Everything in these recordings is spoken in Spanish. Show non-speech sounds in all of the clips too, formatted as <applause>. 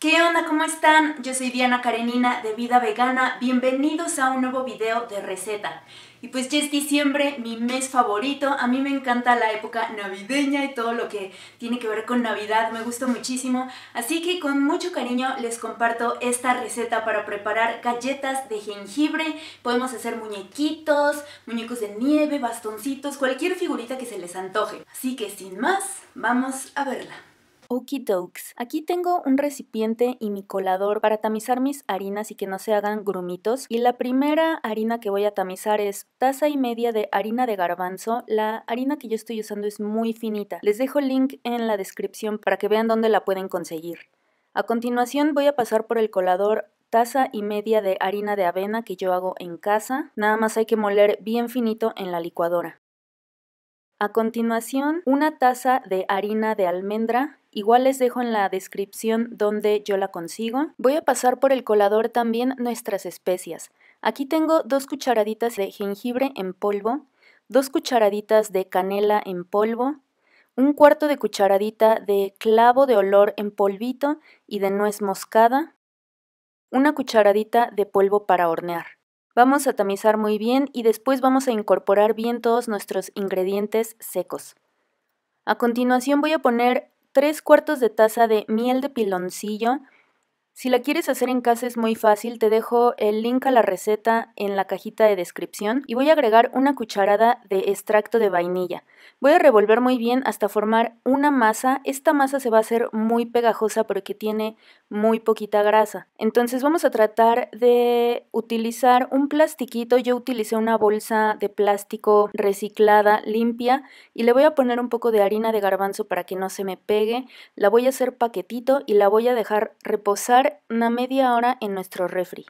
¿Qué onda? ¿Cómo están? Yo soy Diana Karenina de Vida Vegana. Bienvenidos a un nuevo video de receta. Y pues ya es diciembre, mi mes favorito. A mí me encanta la época navideña y todo lo que tiene que ver con Navidad. Me gusta muchísimo. Así que con mucho cariño les comparto esta receta para preparar galletas de jengibre. Podemos hacer muñequitos, muñecos de nieve, bastoncitos, cualquier figurita que se les antoje. Así que sin más, vamos a verla. Okidokes. Aquí tengo un recipiente y mi colador para tamizar mis harinas y que no se hagan grumitos. Y la primera harina que voy a tamizar es taza y media de harina de garbanzo. La harina que yo estoy usando es muy finita. Les dejo el link en la descripción para que vean dónde la pueden conseguir. A continuación voy a pasar por el colador taza y media de harina de avena que yo hago en casa. Nada más hay que moler bien finito en la licuadora. A continuación, una taza de harina de almendra Igual les dejo en la descripción donde yo la consigo. Voy a pasar por el colador también nuestras especias. Aquí tengo dos cucharaditas de jengibre en polvo, dos cucharaditas de canela en polvo, un cuarto de cucharadita de clavo de olor en polvito y de nuez moscada, una cucharadita de polvo para hornear. Vamos a tamizar muy bien y después vamos a incorporar bien todos nuestros ingredientes secos. A continuación voy a poner 3 cuartos de taza de miel de piloncillo. Si la quieres hacer en casa es muy fácil, te dejo el link a la receta en la cajita de descripción y voy a agregar una cucharada de extracto de vainilla. Voy a revolver muy bien hasta formar una masa. Esta masa se va a hacer muy pegajosa porque tiene muy poquita grasa. Entonces vamos a tratar de utilizar un plastiquito. Yo utilicé una bolsa de plástico reciclada, limpia, y le voy a poner un poco de harina de garbanzo para que no se me pegue. La voy a hacer paquetito y la voy a dejar reposar una media hora en nuestro refri.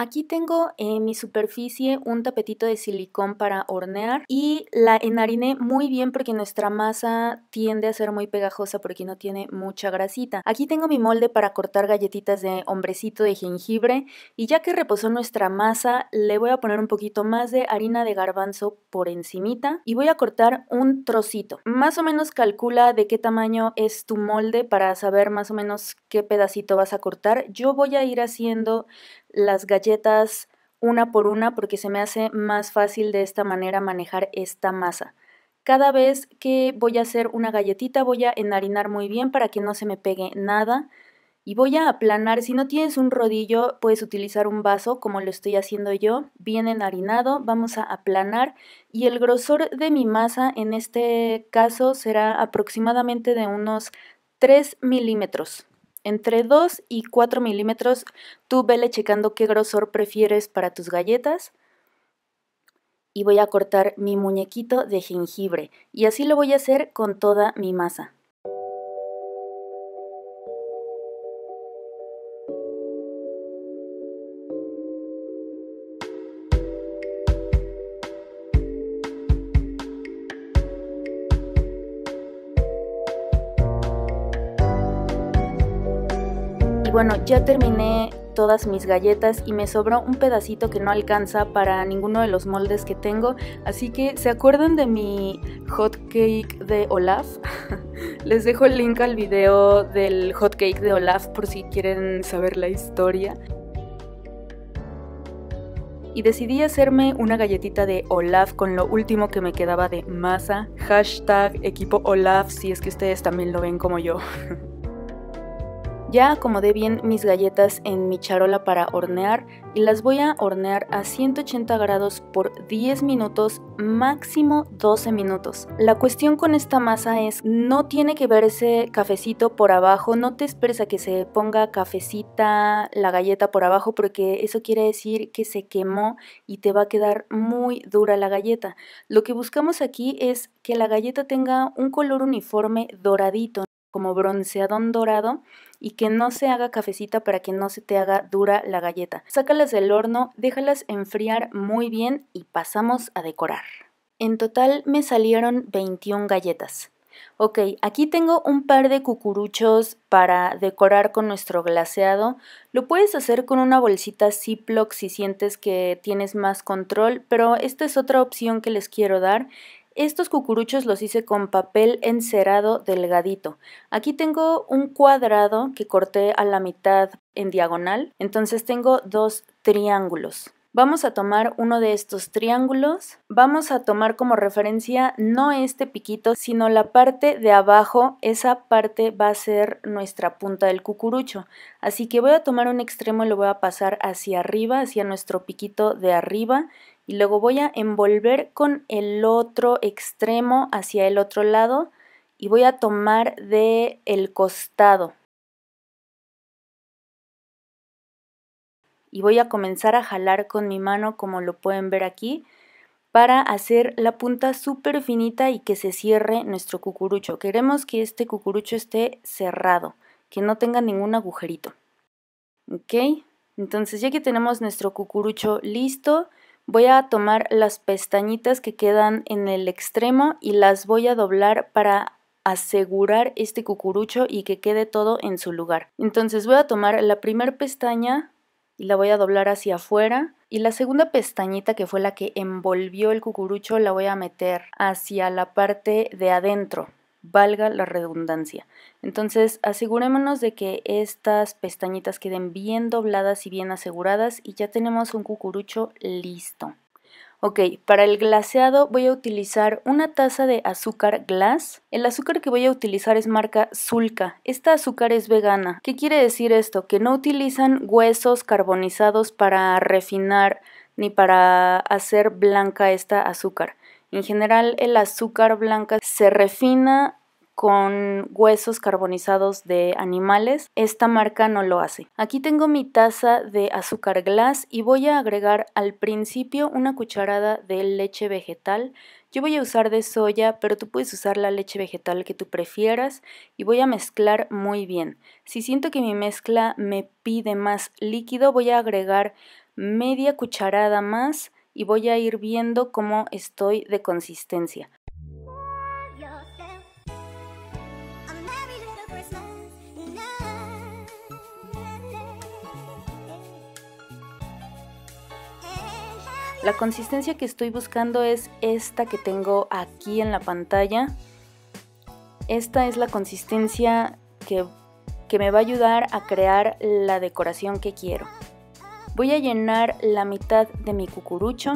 Aquí tengo en mi superficie un tapetito de silicón para hornear y la enhariné muy bien porque nuestra masa tiende a ser muy pegajosa porque no tiene mucha grasita. Aquí tengo mi molde para cortar galletitas de hombrecito de jengibre y ya que reposó nuestra masa le voy a poner un poquito más de harina de garbanzo por encimita y voy a cortar un trocito. Más o menos calcula de qué tamaño es tu molde para saber más o menos qué pedacito vas a cortar. Yo voy a ir haciendo las galletas una por una porque se me hace más fácil de esta manera manejar esta masa. Cada vez que voy a hacer una galletita voy a enharinar muy bien para que no se me pegue nada y voy a aplanar. Si no tienes un rodillo puedes utilizar un vaso como lo estoy haciendo yo, bien enharinado. Vamos a aplanar y el grosor de mi masa en este caso será aproximadamente de unos 3 milímetros entre 2 y 4 milímetros. Tú vele checando qué grosor prefieres para tus galletas. Y voy a cortar mi muñequito de jengibre. Y así lo voy a hacer con toda mi masa. Y bueno, ya terminé todas mis galletas y me sobró un pedacito que no alcanza para ninguno de los moldes que tengo. Así que, ¿se acuerdan de mi hot cake de Olaf? <laughs> Les dejo el link al video del hot cake de Olaf por si quieren saber la historia. Y decidí hacerme una galletita de Olaf con lo último que me quedaba de masa. Hashtag equipo Olaf si es que ustedes también lo ven como yo. <laughs> Ya acomodé bien mis galletas en mi charola para hornear y las voy a hornear a 180 grados por 10 minutos, máximo 12 minutos. La cuestión con esta masa es no tiene que verse cafecito por abajo, no te esperes a que se ponga cafecita la galleta por abajo porque eso quiere decir que se quemó y te va a quedar muy dura la galleta. Lo que buscamos aquí es que la galleta tenga un color uniforme doradito como bronceadón dorado y que no se haga cafecita para que no se te haga dura la galleta. Sácalas del horno, déjalas enfriar muy bien y pasamos a decorar. En total me salieron 21 galletas. Ok, aquí tengo un par de cucuruchos para decorar con nuestro glaseado. Lo puedes hacer con una bolsita Ziploc si sientes que tienes más control, pero esta es otra opción que les quiero dar Estos cucuruchos los hice con papel encerado delgadito. Aquí tengo un cuadrado que corté a la mitad en diagonal, entonces tengo dos triángulos. Vamos a tomar uno de estos triángulos, vamos a tomar como referencia no este piquito, sino la parte de abajo, esa parte va a ser nuestra punta del cucurucho. Así que voy a tomar un extremo y lo voy a pasar hacia arriba, hacia nuestro piquito de arriba, y luego voy a envolver con el otro extremo hacia el otro lado y voy a tomar de el costado y voy a comenzar a jalar con mi mano como lo pueden ver aquí para hacer la punta súper finita y que se cierre nuestro cucurucho. Queremos que este cucurucho esté cerrado, que no tenga ningún agujerito. ¿Ok? Entonces ya que tenemos nuestro cucurucho listo, voy a tomar las pestañitas que quedan en el extremo y las voy a doblar para asegurar este cucurucho y que quede todo en su lugar. Entonces voy a tomar la primera pestaña y la voy a doblar hacia afuera. Y la segunda pestañita, que fue la que envolvió el cucurucho, la voy a meter hacia la parte de adentro, valga la redundancia. Entonces asegurémonos de que estas pestañitas queden bien dobladas y bien aseguradas y ya tenemos un cucurucho listo. Ok, para el glaseado voy a utilizar una taza de azúcar glass. El azúcar que voy a utilizar es marca Zulka. Esta azúcar es vegana. ¿Qué quiere decir esto? Que no utilizan huesos carbonizados para refinar ni para hacer blanca esta azúcar. En general el azúcar blanca se refina con huesos carbonizados de animales. Esta marca no lo hace. Aquí tengo mi taza de azúcar glass y voy a agregar al principio una cucharada de leche vegetal. Yo voy a usar de soya, pero tú puedes usar la leche vegetal que tú prefieras y voy a mezclar muy bien. Si siento que mi mezcla me pide más líquido, voy a agregar media cucharada más y voy a ir viendo cómo estoy de consistencia. La consistencia que estoy buscando es esta que tengo aquí en la pantalla. Esta es la consistencia que, que me va a ayudar a crear la decoración que quiero. Voy a llenar la mitad de mi cucurucho,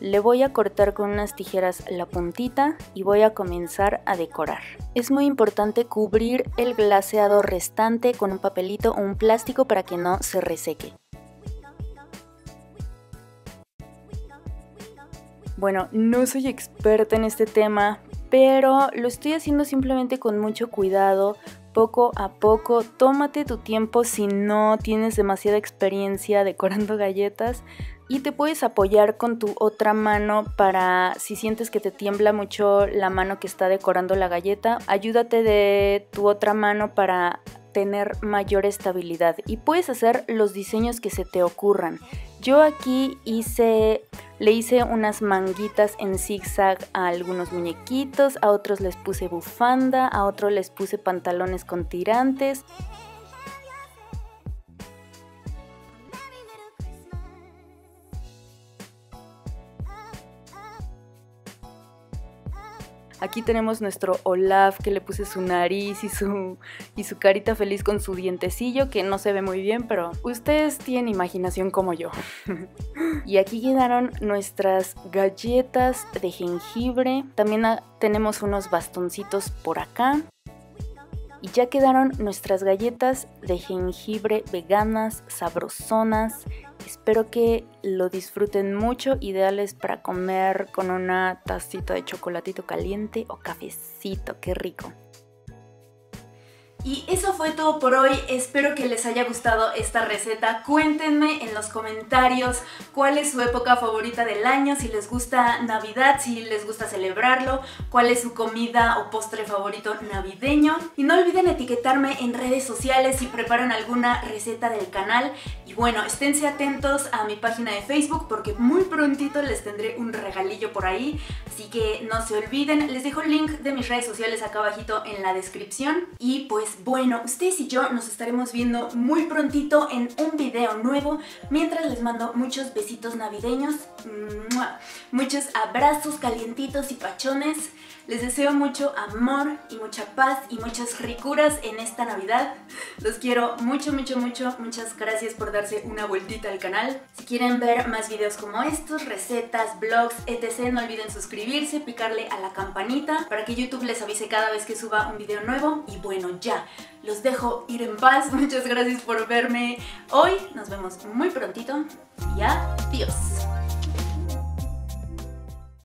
le voy a cortar con unas tijeras la puntita y voy a comenzar a decorar. Es muy importante cubrir el glaseado restante con un papelito o un plástico para que no se reseque. Bueno, no soy experta en este tema, pero lo estoy haciendo simplemente con mucho cuidado, poco a poco. Tómate tu tiempo si no tienes demasiada experiencia <laughs> decorando galletas y te puedes apoyar con tu otra mano para si sientes que te tiembla mucho la mano que está decorando la galleta, ayúdate de tu otra mano para tener mayor estabilidad y puedes hacer los diseños que se te ocurran. Yo aquí hice le hice unas manguitas en zigzag a algunos muñequitos, a otros les puse bufanda, a otros les puse pantalones con tirantes. Aquí tenemos nuestro Olaf que le puse su nariz y su, y su carita feliz con su dientecillo que no se ve muy bien, pero ustedes tienen imaginación como yo. <laughs> y aquí quedaron nuestras galletas de jengibre. También ah, tenemos unos bastoncitos por acá. Y ya quedaron nuestras galletas de jengibre veganas, sabrosonas. Espero que lo disfruten mucho, ideales para comer con una tacita de chocolatito caliente o cafecito, qué rico. Y eso fue todo por hoy, espero que les haya gustado esta receta. Cuéntenme en los comentarios cuál es su época favorita del año, si les gusta Navidad, si les gusta celebrarlo, cuál es su comida o postre favorito navideño. Y no olviden etiquetarme en redes sociales si preparan alguna receta del canal. Y bueno, esténse atentos a mi página de Facebook porque muy prontito les tendré un regalillo por ahí. Así que no se olviden, les dejo el link de mis redes sociales acá abajito en la descripción. Y pues bueno, ustedes y yo nos estaremos viendo muy prontito en un video nuevo, mientras les mando muchos besitos navideños, muchos abrazos calientitos y pachones. Les deseo mucho amor y mucha paz y muchas ricuras en esta Navidad. Los quiero mucho, mucho, mucho. Muchas gracias por darse una vueltita al canal. Si quieren ver más videos como estos, recetas, vlogs, etc., no olviden suscribirse, picarle a la campanita para que YouTube les avise cada vez que suba un video nuevo. Y bueno, ya, los dejo ir en paz. <laughs> Muchas gracias por verme hoy. Nos vemos muy prontito y adiós.